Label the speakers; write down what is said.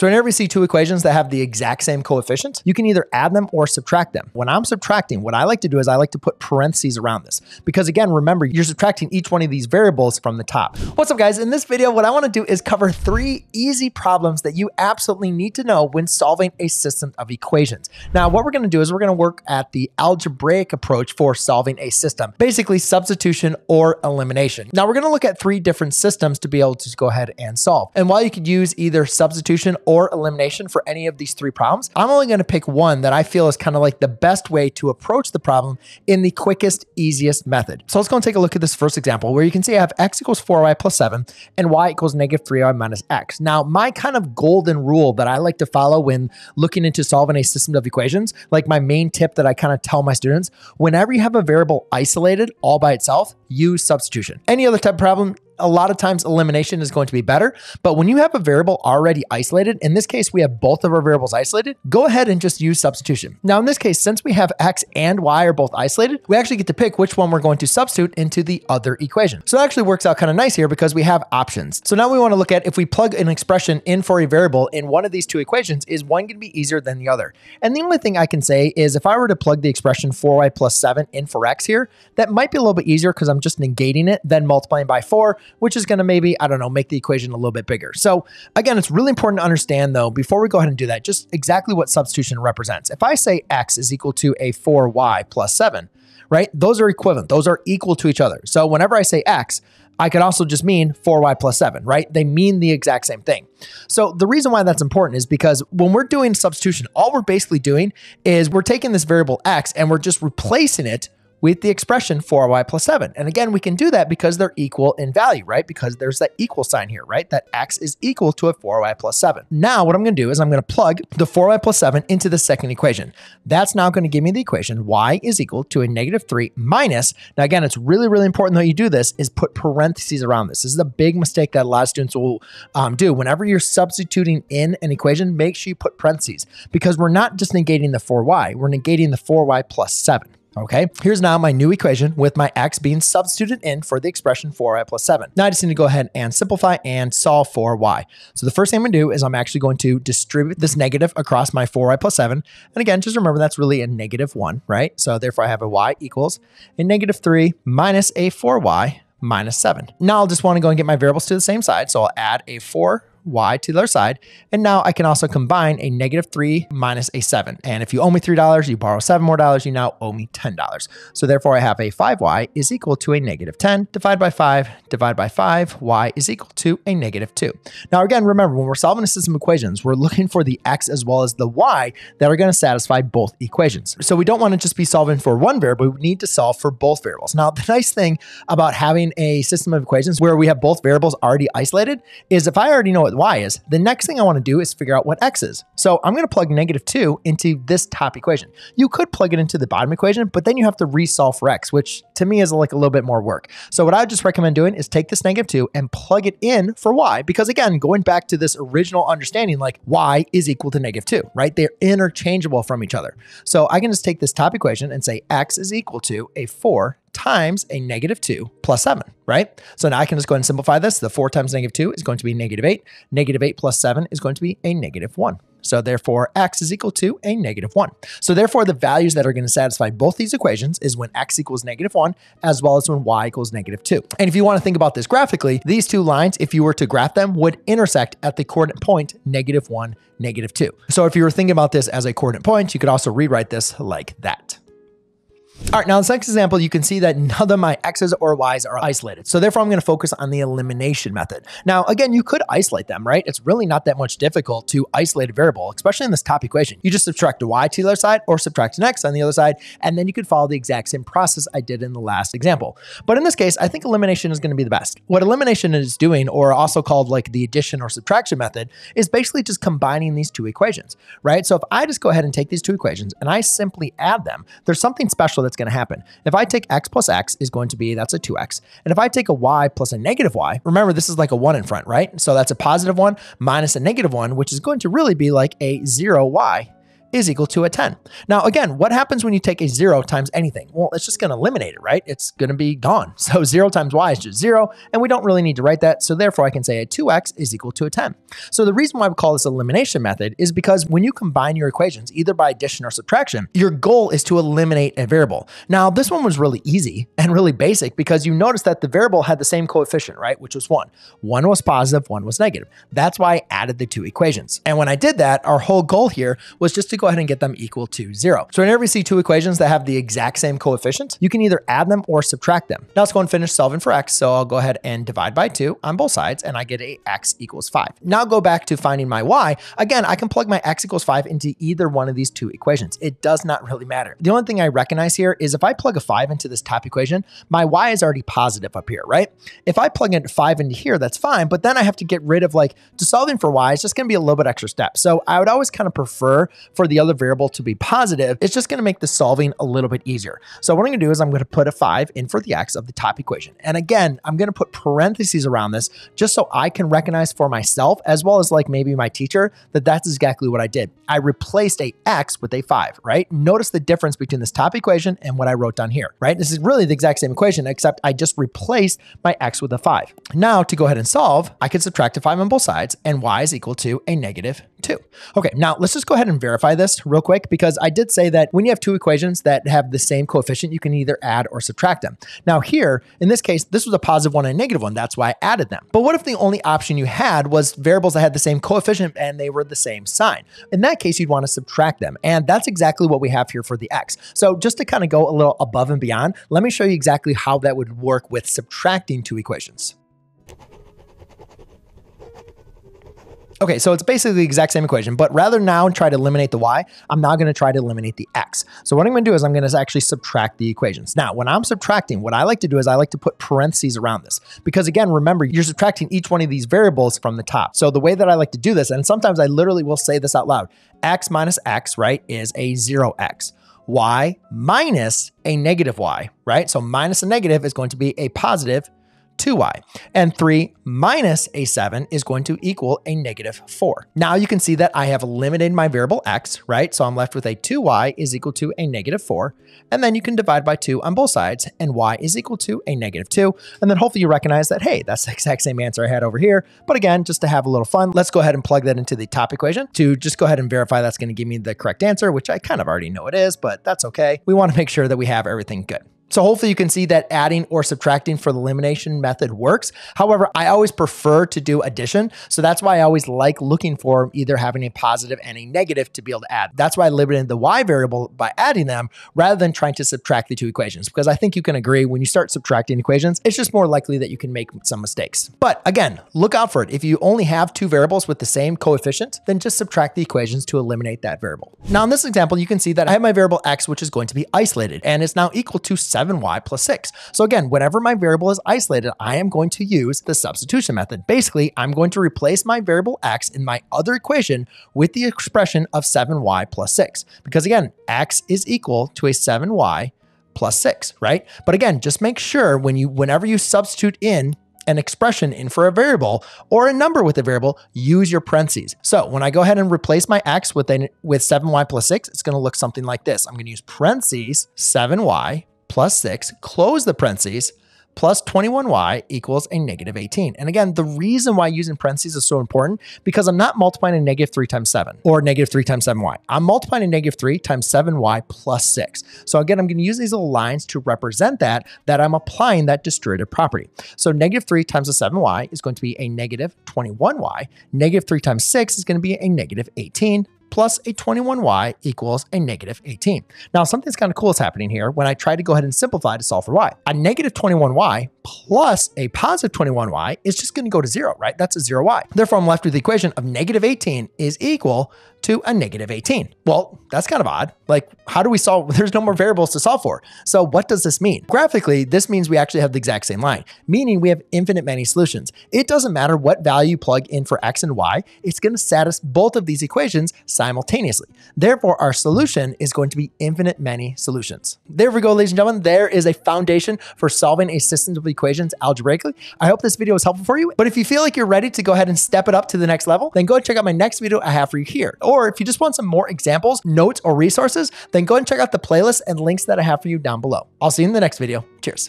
Speaker 1: So whenever you see two equations that have the exact same coefficients, you can either add them or subtract them. When I'm subtracting, what I like to do is I like to put parentheses around this because again, remember, you're subtracting each one of these variables from the top. What's up guys? In this video, what I wanna do is cover three easy problems that you absolutely need to know when solving a system of equations. Now, what we're gonna do is we're gonna work at the algebraic approach for solving a system, basically substitution or elimination. Now we're gonna look at three different systems to be able to go ahead and solve. And while you could use either substitution elimination for any of these three problems, I'm only going to pick one that I feel is kind of like the best way to approach the problem in the quickest, easiest method. So let's go and take a look at this first example where you can see I have x equals 4y plus 7 and y equals negative 3y minus x. Now, my kind of golden rule that I like to follow when looking into solving a system of equations, like my main tip that I kind of tell my students, whenever you have a variable isolated all by itself, use substitution. Any other type of problem, a lot of times elimination is going to be better. But when you have a variable already isolated, in this case, we have both of our variables isolated, go ahead and just use substitution. Now, in this case, since we have x and y are both isolated, we actually get to pick which one we're going to substitute into the other equation. So that actually works out kind of nice here because we have options. So now we want to look at if we plug an expression in for a variable in one of these two equations, is one going to be easier than the other? And the only thing I can say is if I were to plug the expression 4y plus 7 in for x here, that might be a little bit easier because I'm just negating it, then multiplying by 4, which is going to maybe, I don't know, make the equation a little bit bigger. So again, it's really important to understand though, before we go ahead and do that, just exactly what substitution represents. If I say x is equal to a 4y plus 7, right? Those are equivalent. Those are equal to each other. So whenever I say x, I could also just mean 4y plus 7, right? They mean the exact same thing. So the reason why that's important is because when we're doing substitution, all we're basically doing is we're taking this variable x and we're just replacing it with the expression 4y plus 7. And again, we can do that because they're equal in value, right? Because there's that equal sign here, right? That x is equal to a 4y plus 7. Now, what I'm going to do is I'm going to plug the 4y plus 7 into the second equation. That's now going to give me the equation y is equal to a negative 3 minus. Now, again, it's really, really important that you do this is put parentheses around this. This is a big mistake that a lot of students will um, do. Whenever you're substituting in an equation, make sure you put parentheses because we're not just negating the 4y, we're negating the 4y plus 7. Okay, here's now my new equation with my x being substituted in for the expression 4y plus 7. Now I just need to go ahead and simplify and solve for y. So the first thing I'm going to do is I'm actually going to distribute this negative across my 4y plus 7. And again, just remember that's really a negative 1, right? So therefore I have a y equals a negative 3 minus a 4y minus 7. Now I'll just want to go and get my variables to the same side. So I'll add a 4 y to the other side. And now I can also combine a negative 3 minus a 7. And if you owe me $3, you borrow 7 more dollars, you now owe me $10. So therefore I have a 5y is equal to a negative 10. divided by 5, divide by 5, y is equal to a negative 2. Now again, remember, when we're solving a system of equations, we're looking for the x as well as the y that are going to satisfy both equations. So we don't want to just be solving for one variable, we need to solve for both variables. Now, the nice thing about having a system of equations where we have both variables already isolated is if I already know what y is, the next thing I want to do is figure out what x is. So I'm going to plug negative 2 into this top equation. You could plug it into the bottom equation, but then you have to resolve for x, which to me is like a little bit more work. So what I would just recommend doing is take this negative 2 and plug it in for y, because again, going back to this original understanding, like y is equal to negative 2, right? They're interchangeable from each other. So I can just take this top equation and say x is equal to a 4 times a negative 2 plus 7, right? So now I can just go ahead and simplify this. The 4 times negative 2 is going to be negative 8. Negative 8 plus 7 is going to be a negative 1. So therefore, x is equal to a negative 1. So therefore, the values that are going to satisfy both these equations is when x equals negative 1, as well as when y equals negative 2. And if you want to think about this graphically, these two lines, if you were to graph them, would intersect at the coordinate point negative 1, negative 2. So if you were thinking about this as a coordinate point, you could also rewrite this like that. All right, now in this next example, you can see that none of my x's or y's are isolated. So therefore, I'm going to focus on the elimination method. Now, again, you could isolate them, right? It's really not that much difficult to isolate a variable, especially in this top equation. You just subtract a y to the other side or subtract an x on the other side, and then you could follow the exact same process I did in the last example. But in this case, I think elimination is going to be the best. What elimination is doing, or also called like the addition or subtraction method, is basically just combining these two equations, right? So if I just go ahead and take these two equations and I simply add them, there's something special that's going to happen. If I take x plus x is going to be, that's a 2x. And if I take a y plus a negative y, remember this is like a 1 in front, right? So that's a positive 1 minus a negative 1, which is going to really be like a 0y is equal to a 10. Now, again, what happens when you take a zero times anything? Well, it's just going to eliminate it, right? It's going to be gone. So zero times y is just zero, and we don't really need to write that. So therefore, I can say a 2x is equal to a 10. So the reason why we call this elimination method is because when you combine your equations, either by addition or subtraction, your goal is to eliminate a variable. Now, this one was really easy and really basic because you notice that the variable had the same coefficient, right? Which was one. One was positive, one was negative. That's why I added the two equations. And when I did that, our whole goal here was just to go ahead and get them equal to zero. So whenever you see two equations that have the exact same coefficient, you can either add them or subtract them. Now let's go and finish solving for x. So I'll go ahead and divide by two on both sides and I get a x equals five. Now go back to finding my y. Again, I can plug my x equals five into either one of these two equations. It does not really matter. The only thing I recognize here is if I plug a five into this top equation, my y is already positive up here, right? If I plug in five into here, that's fine, but then I have to get rid of like, to solving for y, it's just gonna be a little bit extra step. So I would always kind of prefer for the other variable to be positive. It's just gonna make the solving a little bit easier. So what I'm gonna do is I'm gonna put a five in for the x of the top equation. And again, I'm gonna put parentheses around this just so I can recognize for myself, as well as like maybe my teacher, that that's exactly what I did. I replaced a x with a five, right? Notice the difference between this top equation and what I wrote down here, right? This is really the exact same equation, except I just replaced my x with a five. Now to go ahead and solve, I can subtract a five on both sides and y is equal to a negative 2. Okay, now let's just go ahead and verify this real quick because I did say that when you have two equations that have the same coefficient, you can either add or subtract them. Now here, in this case, this was a positive one and a negative one. That's why I added them. But what if the only option you had was variables that had the same coefficient and they were the same sign? In that case, you'd want to subtract them. And that's exactly what we have here for the x. So just to kind of go a little above and beyond, let me show you exactly how that would work with subtracting two equations. Okay, so it's basically the exact same equation, but rather now try to eliminate the y, I'm now going to try to eliminate the x. So what I'm to do is I'm going to actually subtract the equations. Now, when I'm subtracting, what I like to do is I like to put parentheses around this because again, remember, you're subtracting each one of these variables from the top. So the way that I like to do this, and sometimes I literally will say this out loud, x minus x, right, is a 0x y minus a negative y, right? So minus a negative is going to be a positive 2y. And 3 minus a 7 is going to equal a negative 4. Now you can see that I have eliminated my variable x, right? So I'm left with a 2y is equal to a negative 4. And then you can divide by 2 on both sides, and y is equal to a negative 2. And then hopefully you recognize that, hey, that's the exact same answer I had over here. But again, just to have a little fun, let's go ahead and plug that into the top equation to just go ahead and verify that's going to give me the correct answer, which I kind of already know it is, but that's okay. We want to make sure that we have everything good. So hopefully you can see that adding or subtracting for the elimination method works. However, I always prefer to do addition. So that's why I always like looking for either having a positive and a negative to be able to add. That's why I limited the y variable by adding them rather than trying to subtract the two equations. Because I think you can agree when you start subtracting equations, it's just more likely that you can make some mistakes. But again, look out for it. If you only have two variables with the same coefficient, then just subtract the equations to eliminate that variable. Now in this example, you can see that I have my variable x, which is going to be isolated, and it's now equal to 7 7y plus 6. So again, whenever my variable is isolated, I am going to use the substitution method. Basically, I'm going to replace my variable x in my other equation with the expression of 7y plus 6. Because again, x is equal to a 7y plus 6, right? But again, just make sure when you whenever you substitute in an expression in for a variable or a number with a variable, use your parentheses. So when I go ahead and replace my x with, a, with 7y plus 6, it's going to look something like this. I'm going to use parentheses 7y plus 6, close the parentheses, plus 21y equals a negative 18. And again, the reason why using parentheses is so important because I'm not multiplying a negative 3 times 7 or negative 3 times 7y. I'm multiplying a negative 3 times 7y plus 6. So again, I'm going to use these little lines to represent that, that I'm applying that distributive property. So negative 3 times a 7y is going to be a negative 21y. Negative 3 times 6 is going to be a negative 18 plus a 21y equals a negative 18. Now, something's kind of cool is happening here when I try to go ahead and simplify to solve for y. A negative 21y plus a positive 21y is just going to go to zero, right? That's a zero y. Therefore, I'm left with the equation of negative 18 is equal to a negative 18. Well, that's kind of odd. Like, how do we solve? There's no more variables to solve for. So what does this mean? Graphically, this means we actually have the exact same line, meaning we have infinite many solutions. It doesn't matter what value you plug in for x and y, it's going to satisfy both of these equations simultaneously. Therefore, our solution is going to be infinite many solutions. There we go, ladies and gentlemen. There is a foundation for solving a system equations algebraically. I hope this video was helpful for you. But if you feel like you're ready to go ahead and step it up to the next level, then go check out my next video I have for you here. Or if you just want some more examples, notes, or resources, then go and check out the playlist and links that I have for you down below. I'll see you in the next video. Cheers.